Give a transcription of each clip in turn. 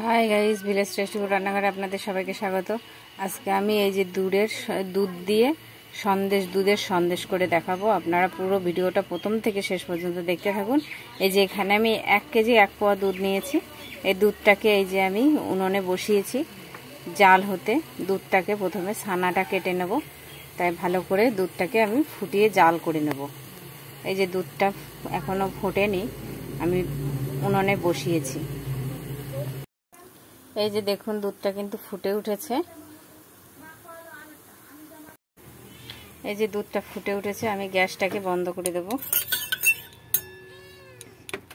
Hi guys village restaurant রান্নাঘরে আপনাদের সবাইকে স্বাগত। আজকে আমি এই যে দুধের দুধ দিয়ে সন্দেশ, দুধের সন্দেশ করে দেখাবো। আপনারা পুরো ভিডিওটা প্রথম থেকে শেষ পর্যন্ত দেখতে থাকুন। এই যে এখানে আমি এক কেজি এক পোয়া দুধ নিয়েছি। এই দুধটাকে এই যে আমি উনুনে বসিয়েছি জাল হতে। দুধটাকে প্রথমে ছানাটা কেটে নেব। তাই ভালো করে দুধটাকে আমি ফুটিয়ে জাল করে নেব। এই যে দুধটা এখনও ফোটেনি, আমি উনুনে বসিয়েছি। এই যে দেখুন, দুধটা কিন্তু ফুটে উঠেছে। এই যে দুধটা ফুটে উঠেছে, আমি গ্যাসটাকে বন্ধ করে দেব।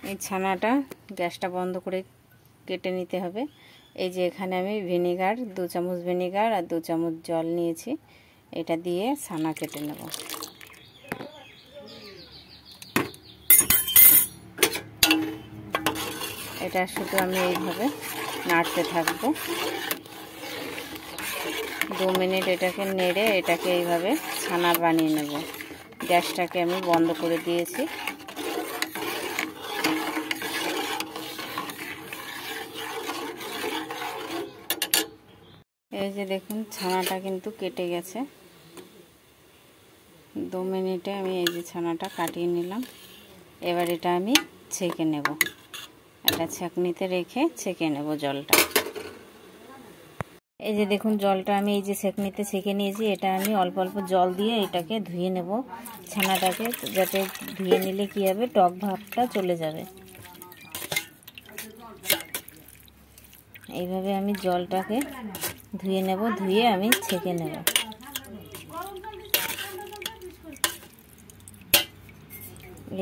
এই ছানাটা গ্যাসটা বন্ধ করে কেটে নিতে হবে। এই যে এখানে আমি ভিনেগার, দু চামচ ভিনেগার আর দু চামচ জল নিয়েছি। এটা দিয়ে ছানা কেটে নেব। এটা শুধু আমি এইভাবে নাড়তে থাকব। দু মিনিট এটাকে নেড়ে এটাকে এইভাবে ছানা বানিয়ে নেব। গ্যাসটাকে আমি বন্ধ করে দিয়েছি। এই যে দেখুন, ছানাটা কিন্তু কেটে গেছে। দু মিনিটে আমি এই যে ছানাটা কাটিয়ে নিলাম। এবার এটা আমি ছেঁকে নেব। একটা ছাঁকনিতে রেখে ছেঁকে নেব জলটা। এই যে দেখুন, জলটা আমি এই যে সেকনিতে ছেঁকে নিয়েছি, এটা আমি অল্প অল্প জল দিয়ে এটাকে ধুয়ে নেব। ছানাটাকে যাতে ধুয়ে নিলে কি হবে, টক ভাবটা চলে যাবে। এইভাবে আমি জলটাকে ধুয়ে নেব, ধুয়ে আমি ছেঁকে নেব।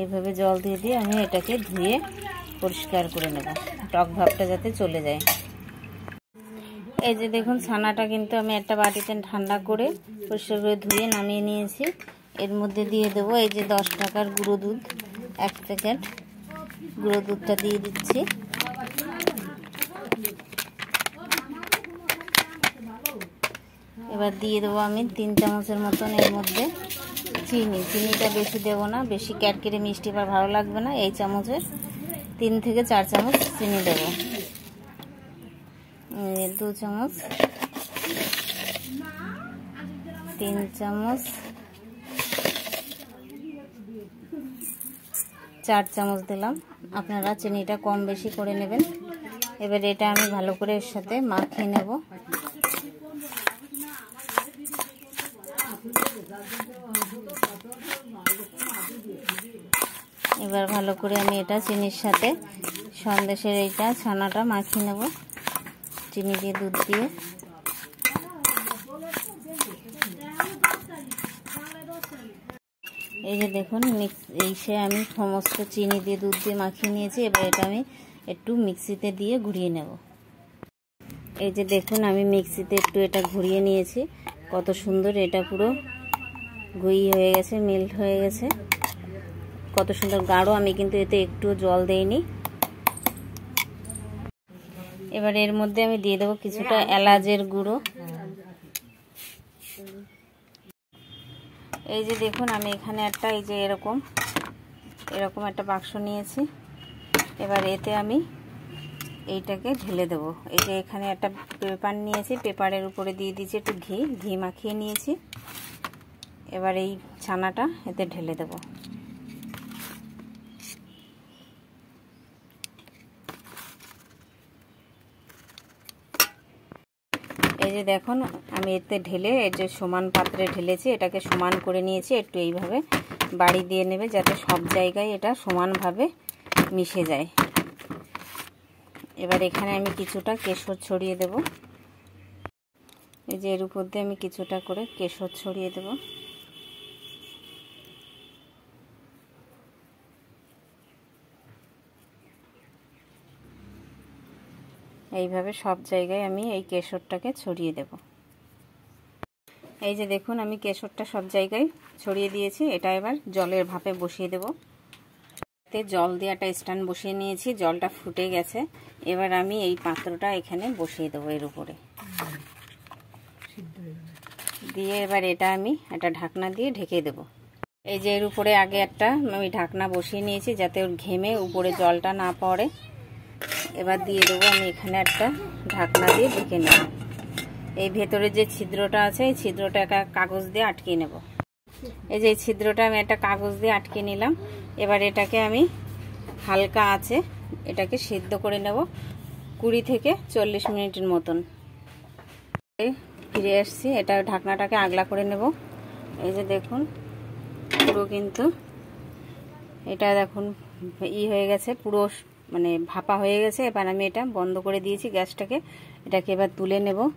এইভাবে জল দিয়ে দিয়ে আমি এটাকে ধুয়ে পরিষ্কার করে নেব। টক ভাবটা যাতে চলে যায়। এই যে দেখুন, ছানাটা কিন্তু আমি একটা বাটিতে ঠান্ডা করে পরিষ্কার করে ধুয়ে নামিয়ে নিয়েছি। এর মধ্যে দিয়ে দেবো এই যে দশ টাকার গুঁড়ো দুধ, এক প্যাকেট। গুঁড়ো দুধটা দিয়ে দিচ্ছি। এবার দিয়ে দেবো আমি তিন চামচের মতন এর মধ্যে চিনি। চিনিটা বেশি দেবো না, বেশি ক্যাটকেটে মিষ্টি বা ভালো লাগবে না, এই চামচের। তিন থেকে চার চামচ চিনি দেবো। দু চামচ। তিন চামচ। চার চামচ দিলাম। আপনারা চিনিটা কম বেশি করে নেবেন। এবার এটা আমি ভালো করে এর সাথে মাখিয়ে নেব। এবার ভালো করে আমি এটা চিনির সাথে সন্দেশের এইটা ছানাটা মাখিয়ে নেব। চিনি দিয়ে দুধ দিয়ে। এই যে দেখুন মিক্স এই সে আমি সমস্ত চিনি দিয়ে দুধ দিয়ে মাখিয়ে নিয়েছি। এবার এটা আমি একটু মিক্সিতে দিয়ে ঘুরিয়ে নেব। এই যে দেখুন, আমি মিক্সিতে একটু এটা ঘুরিয়ে নিয়েছি। কত সুন্দর এটা পুরো গুই হয়ে গেছে মেল্ট হয়ে গেছে। কত সুন্দর গাঢ়, আমি কিন্তু এতে একটু জল দেইনি। এবার এর মধ্যে আমি দিয়ে দেবো কিছুটা এলাচের গুঁড়ো। এই যে দেখুন, আমি এখানে একটা, এই যে এরকম এরকম একটা বাক্স নিয়েছি। এবার এতে আমি এইটাকে ঢেলে দেব। এই যে এখানে একটা পেপার নিয়েছি, পেপারের উপরে দিয়ে দিয়েছি একটু ঘি ঘি মাখিয়ে নিয়েছি। এবার এই ছানাটা এতে ঢেলে দেবো। এই যে দেখুন, আমি এতে ঢেলে এই যে সমান পাত্রে ঢেলেছি, এটাকে সমান করে নিয়েছি, একটু এইভাবে বাড়ি দিয়ে নেবে যাতে সব জায়গায় এটা সমানভাবে মিশে যায়। এবার এখানে আমি কিছুটা কেশর ছড়িয়ে দেব। এই যে এর উপর দিয়ে আমি কিছুটা করে কেশর ছড়িয়ে দেব। এইভাবে সব জায়গায় আমি এই কেশরটাকে ছড়িয়ে দেব। এই যে দেখুন, আমি কেশরটা সব জায়গায় ছড়িয়ে দিয়েছি। এটা এবার জলের ভাপে বসিয়ে দেব। তে জল দিয়ে একটা স্ট্যান্ড বসিয়ে নিয়েছি, জলটা ফুটে গেছে। এবার আমি এই পাত্রটা এখানে বসিয়ে দেবো এর উপরে। দিয়ে এবার এটা আমি একটা ঢাকনা দিয়ে ঢেকে দেব। এই যে এর উপরে আগে একটা আমি ঢাকনা বসিয়ে নিয়েছি যাতে ওর ঘেমে উপরে জলটা না পড়ে। এবার দিয়ে দেবো আমি এখানে একটা ঢাকনা দিয়ে ঢেকে নেব। এই ভেতরে যে ছিদ্রটা আছে, এই ছিদ্রটা একটা কাগজ দিয়ে আটকে নেব। এই যে ছিদ্রটা আমি একটা কাগজ দিয়ে আটকে নিলাম। এবার এটাকে আমি হালকা আছে, এটাকে সিদ্ধ করে নেব কুড়ি থেকে চল্লিশ মিনিটের মতন। ফিরে এসছি এটা ঢাকনাটাকে আগলা করে নেব। এই যে দেখুন, পুরো কিন্তু এটা দেখুন, ই হয়ে গেছে, পুরো মানে ভাপা হয়ে গেছে, এবার আমি এটা বন্ধ করে দিয়েছি গ্যাসটাকে। এটাকে এবার তুলে নেব।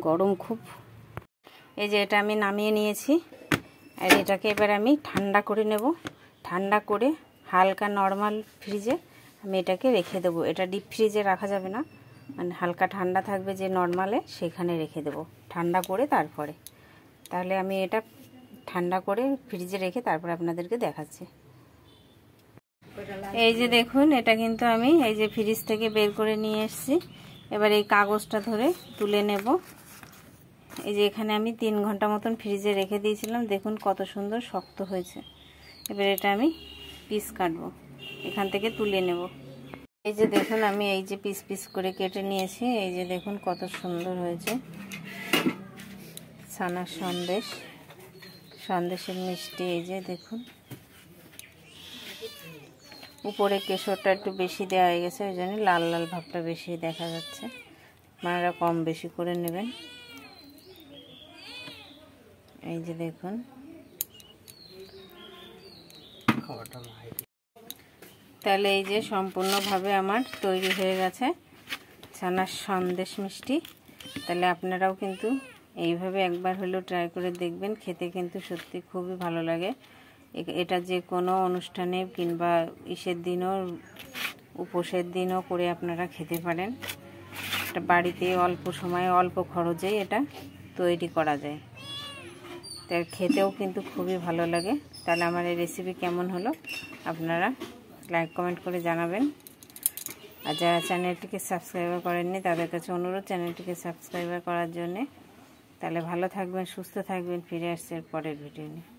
গরম খুব। এই যে এটা আমি নামিয়ে নিয়েছি। আর এটাকে এবার আমি ঠান্ডা করে নেব। ঠান্ডা করে হালকা নর্মাল ফ্রিজে আমি এটাকে রেখে দেবো। এটা ডিপ ফ্রিজে রাখা যাবে না। মানে হালকা ঠান্ডা থাকবে যে নর্মালে, সেখানে রেখে দেব। ঠান্ডা করে তারপরে। তাহলে আমি এটা ঠান্ডা করে ফ্রিজে রেখে তারপরে আপনাদেরকে দেখাচ্ছি। এই যে দেখুন, এটা কিন্তু আমি এই যে ফ্রিজ থেকে বের করে নিয়ে এসেছি। এবার এই কাগজটা ধরে তুলে নেব। এই যে এখানে আমি তিন ঘণ্টা মতন ফ্রিজে রেখে দিয়েছিলাম। দেখুন কত সুন্দর শক্ত হয়েছে। এবার এটা আমি পিস কাটবো। এখান থেকে তুলে নেব। এই যে দেখুন, আমি এই যে পিস পিস করে কেটে নিয়েছি। এই যে দেখুন কত সুন্দর হয়েছে। ছানার সন্দেশ, সন্দেশের মিষ্টি, এই যে দেখুন। উপরে কেশরটা একটু বেশি দেওয়া হয়ে গেছে ওই জন্য লাল লাল ভাবটা বেশি দেখা যাচ্ছে। আপনারা কম বেশি করে নেবেন। এই যে দেখুন। তাহলে এই যে সম্পূর্ণভাবে আমার তৈরি হয়ে গেছে ছানার সন্দেশ মিষ্টি। তাহলে আপনারাও কিন্তু এইভাবে একবার হলেও ট্রাই করে দেখবেন খেতে কিন্তু সত্যি খুবই ভালো লাগে। এটা যে কোনো অনুষ্ঠানে কিংবা ইসের দিনও, উপোসের দিনও করে আপনারা খেতে পারেন। এটা বাড়িতে অল্প সময়ে, অল্প খরচেই এটা তৈরি করা যায়। তাই খেতেও কিন্তু খুবই ভালো লাগে। তাহলে আমার এই রেসিপি কেমন হলো আপনারা লাইক কমেন্ট করে জানাবেন। আর যারা চ্যানেলটিকে সাবস্ক্রাইবার করেননি, তাদের কাছে অনুরোধ চ্যানেলটিকে সাবস্ক্রাইবার করার জন্যে। তাহলে ভালো থাকবেন, সুস্থ থাকবেন, ফিরে আসছে পরের ভিডিও নিয়ে।